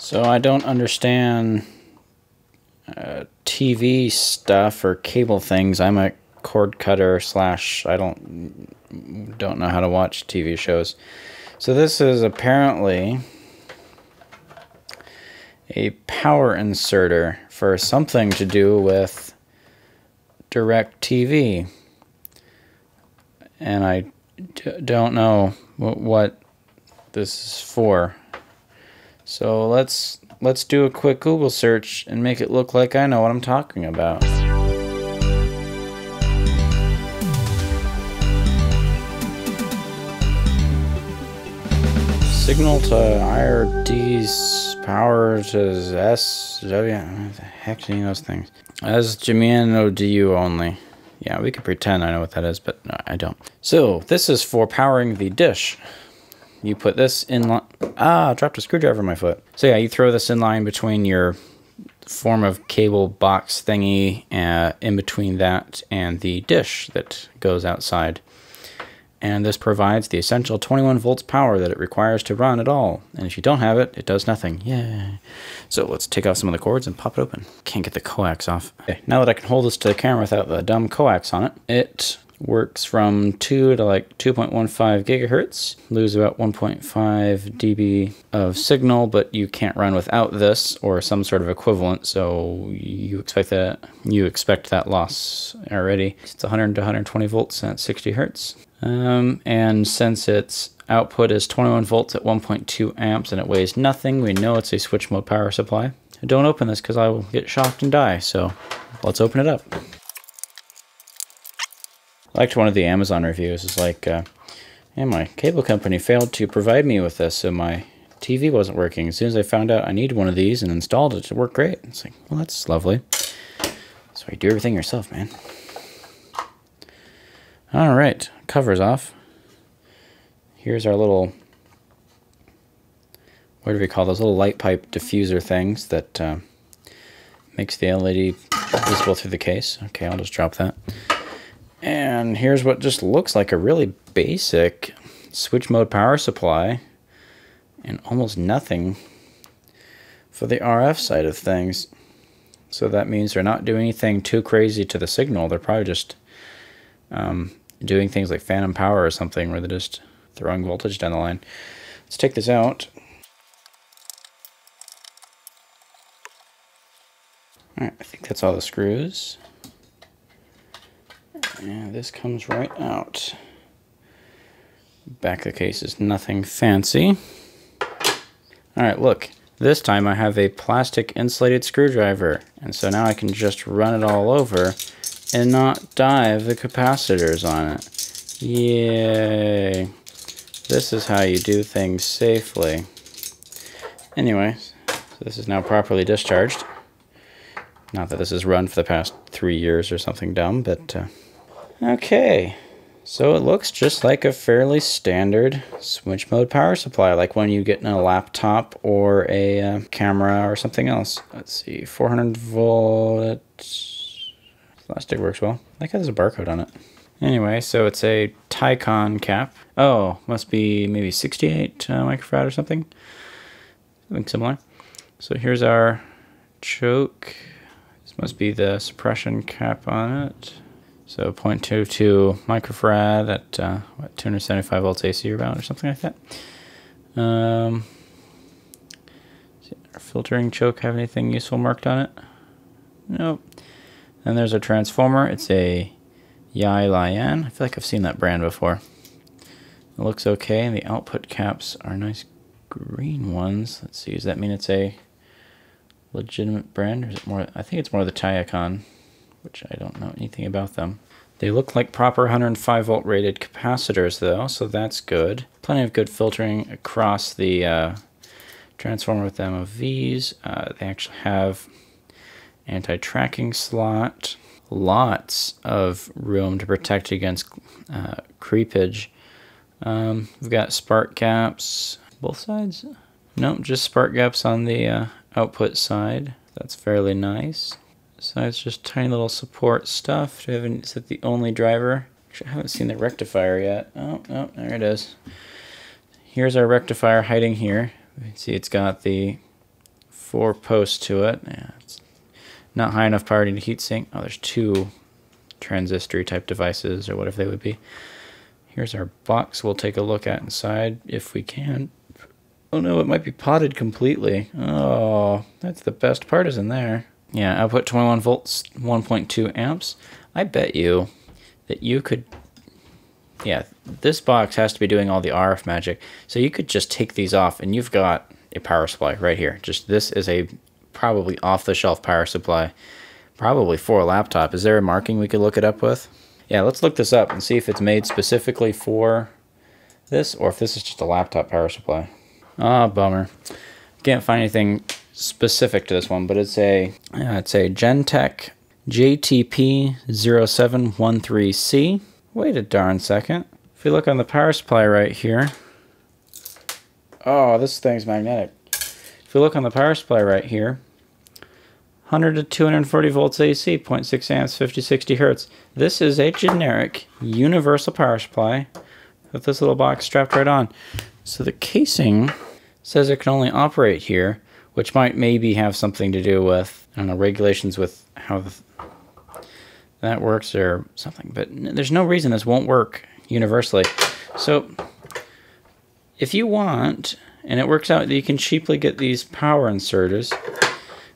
So I don't understand uh, TV stuff or cable things. I'm a cord cutter slash I don't don't know how to watch TV shows. So this is apparently a power inserter for something to do with DirecTV. And I don't know what this is for. So let's let's do a quick Google search and make it look like I know what I'm talking about. Signal to IRD's power to S W. The heck do you those things? As Jamiano ODU only. Yeah, we could pretend I know what that is, but no, I don't. So this is for powering the dish. You put this in line. Ah, I dropped a screwdriver in my foot. So yeah, you throw this in line between your form of cable box thingy uh, in between that and the dish that goes outside and this provides the essential 21 volts power that it requires to run at all. And if you don't have it, it does nothing. Yeah. So let's take off some of the cords and pop it open. Can't get the coax off. Okay, now that I can hold this to the camera without the dumb coax on it, it works from 2 to like 2.15 gigahertz, lose about 1.5 dB of signal, but you can't run without this or some sort of equivalent, so you expect that you expect that loss already. It's 100 to 120 volts at 60 hertz. Um, and since its output is 21 volts at 1.2 amps and it weighs nothing, we know it's a switch mode power supply. Don't open this because I will get shocked and die, so let's open it up. Liked one of the Amazon reviews. It's like, uh, yeah, my cable company failed to provide me with this, so my TV wasn't working. As soon as I found out I needed one of these and installed it, it worked great. It's like, well, that's lovely. So you do everything yourself, man. All right, covers off. Here's our little, what do we call those little light pipe diffuser things that uh, makes the LED visible through the case. Okay, I'll just drop that. And here's what just looks like a really basic switch mode power supply and almost nothing for the RF side of things. So that means they're not doing anything too crazy to the signal. They're probably just um, doing things like phantom power or something where they're just throwing voltage down the line. Let's take this out. Alright, I think that's all the screws. And this comes right out. Back of the case is nothing fancy. Alright, look. This time I have a plastic insulated screwdriver. And so now I can just run it all over and not dive the capacitors on it. Yay. This is how you do things safely. Anyway, so this is now properly discharged. Not that this has run for the past three years or something dumb, but uh, okay. So it looks just like a fairly standard switch mode power supply, like when you get in a laptop or a uh, camera or something else. Let's see, 400 volt Plastic works well. I like how there's a barcode on it. Anyway, so it's a Tycon cap. Oh, must be maybe 68 uh, microfarad or something. Something similar. So here's our choke. This must be the suppression cap on it. So 0.22 microfarad at uh, what 275 volts AC or about or something like that. Um, our filtering choke have anything useful marked on it? Nope. Then there's a transformer. It's a Yai Lian. I feel like I've seen that brand before. It looks okay. And the output caps are nice green ones. Let's see. Does that mean it's a legitimate brand? Or is it more? I think it's more the Tycon, which I don't know anything about them. They look like proper 105 volt rated capacitors though, so that's good. Plenty of good filtering across the uh, transformer with these. Uh, they actually have anti-tracking slot, lots of room to protect against uh, creepage. Um, we've got spark gaps, both sides? Nope, just spark gaps on the uh, output side. That's fairly nice. So it's just tiny little support stuff. Do have is it the only driver? Actually, I haven't seen the rectifier yet. Oh, oh, there it is. Here's our rectifier hiding here. See, it's got the four posts to it. Yeah, it's not high enough power to heat sink. Oh, there's two transistor type devices or whatever they would be. Here's our box we'll take a look at inside if we can. Oh no, it might be potted completely. Oh, that's the best part is in there. Yeah, output 21 volts, 1.2 amps. I bet you that you could yeah, this box has to be doing all the RF magic. So you could just take these off and you've got a power supply right here. Just this is a probably off-the-shelf power supply, probably for a laptop. Is there a marking we could look it up with? Yeah, let's look this up and see if it's made specifically for this or if this is just a laptop power supply. Ah, oh, bummer. Can't find anything specific to this one, but it's a yeah, it's a Gentek JTP 0713C. Wait a darn second. If we look on the power supply right here, oh, this thing's magnetic. If we look on the power supply right here, 100 to 240 volts AC, 0.6 amps, 50, 60 hertz. This is a generic universal power supply with this little box strapped right on. So the casing says it can only operate here, which might maybe have something to do with, I don't know, regulations with how that works or something. But there's no reason this won't work universally. So if you want, and it works out that you can cheaply get these power inserters,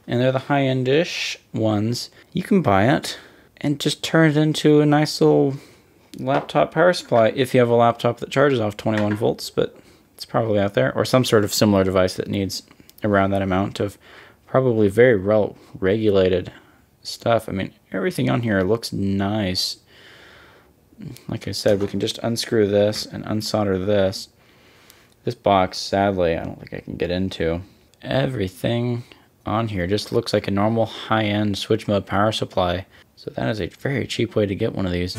and they're the high-end-ish ones, you can buy it and just turn it into a nice little laptop power supply if you have a laptop that charges off 21 volts, but it's probably out there, or some sort of similar device that needs around that amount of probably very well regulated stuff. I mean, everything on here looks nice. Like I said, we can just unscrew this and unsolder this. This box, sadly, I don't think I can get into. Everything on here just looks like a normal high-end switch mode power supply. So that is a very cheap way to get one of these.